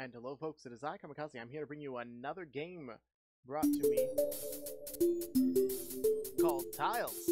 And hello folks, it is I, KahMehKahZeh. I'm here to bring you another game brought to me called Tiles.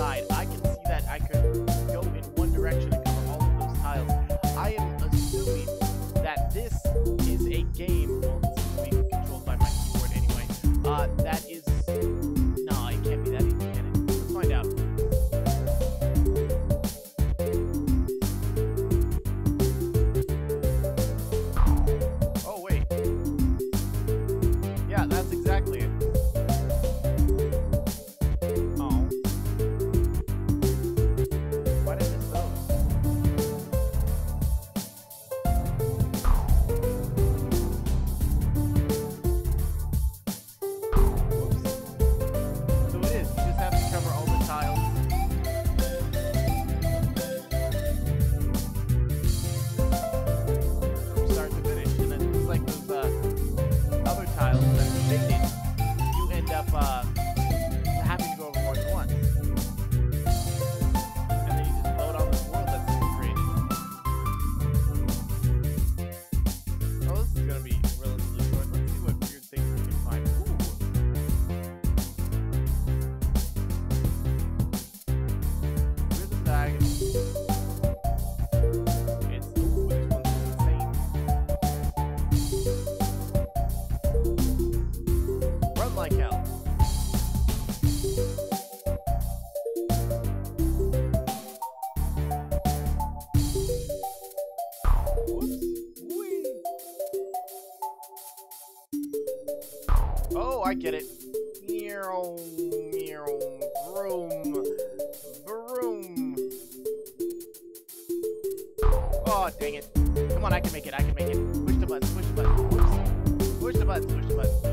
Side. Oh, I get it. Meow, meow, broom, broom. Oh, dang it. Come on, I can make it, I can make it. Push the button, push the button. Push the button, push the button.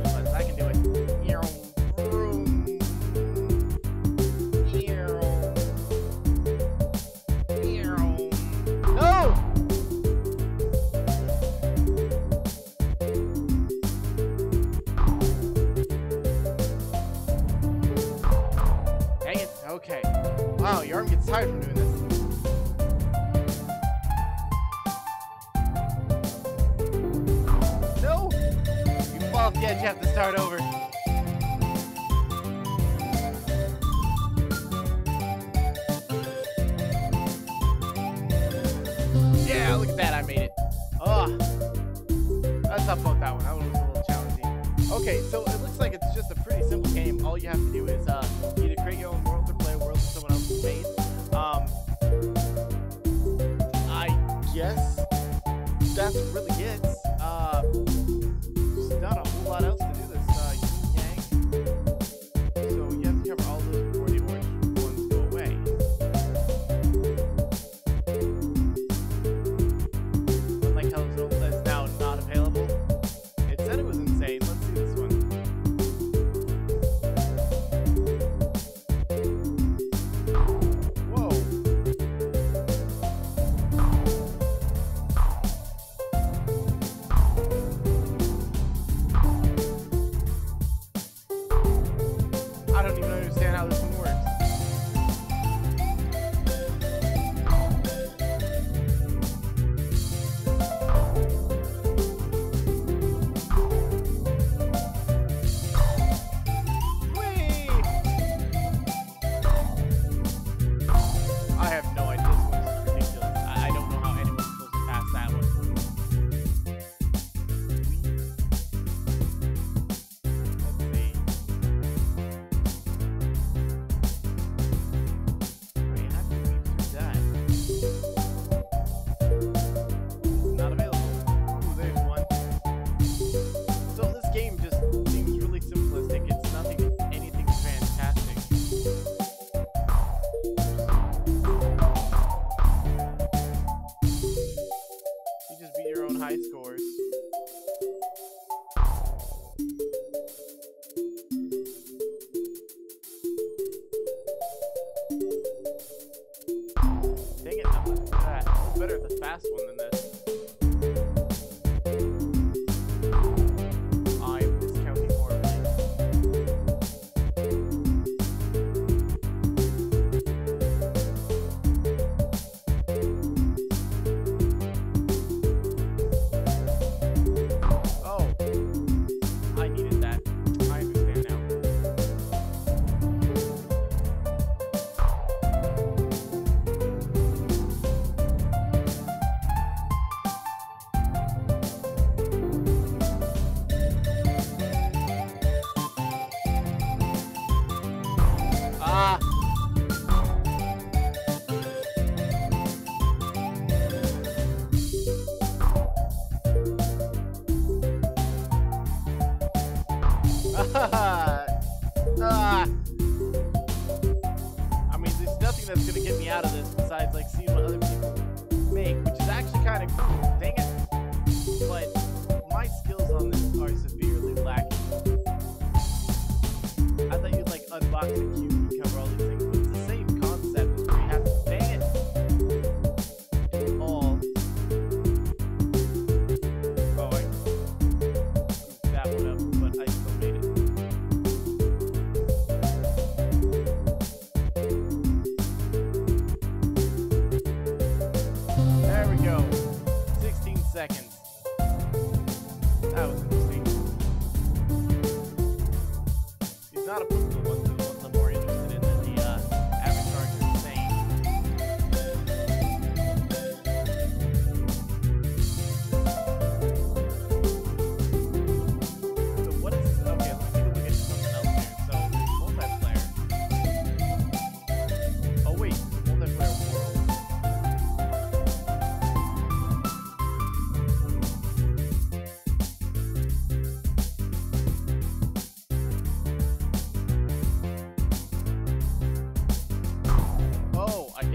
off the edge, you have to start over. Yeah, look at that, I made it. Oh, that's not about that one. That one was a little challenging. Okay, so it looks like it's just a pretty simple game. All you have to do is uh, either create your own world or play a world that someone else made. Um, I guess that's really it. Not applicable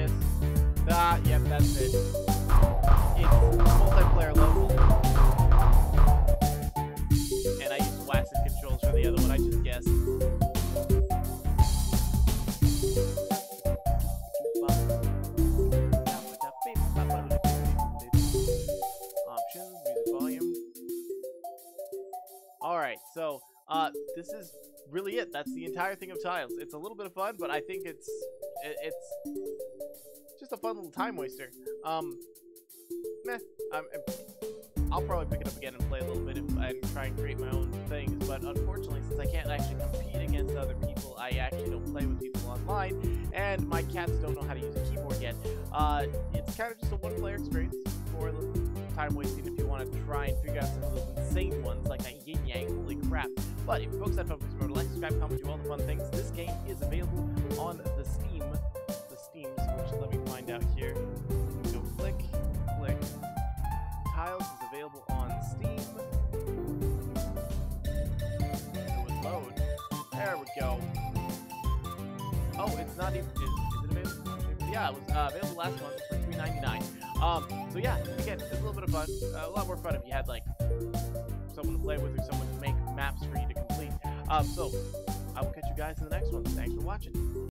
Guess. Ah, yep, that's it. It's multiplayer level. And I use WASD controls for the other one, I just guessed. Options, volume. Alright, so uh, this is really it. That's the entire thing of tiles. It's a little bit of fun, but I think it's it, it's just a fun little time waster. Um, meh. I'm, I'll probably pick it up again and play a little bit if, and try and create my own things. But unfortunately, since I can't actually compete against other people, I actually don't play with people online, and my cats don't know how to use a keyboard yet. Uh, it's kind of just a one-player experience for time wasting if you want to try and figure out some of those insane ones like that yin yang. Holy crap! But if you folks have fun, please remember to like, subscribe, comment, do all the fun things. This game is available on the Steam, the Steams, which let me find out here. Go click, click. Tiles is available on Steam. It would load. There we go. Oh, it's not even. Is, is it available? Yeah, it was uh, available last month for $3.99. Um, so yeah, again, it's a little bit of fun. Uh, a lot more fun if you had like someone to play with or someone to make maps for you to complete. Um, so I will catch you guys in the next one. Thanks for watching.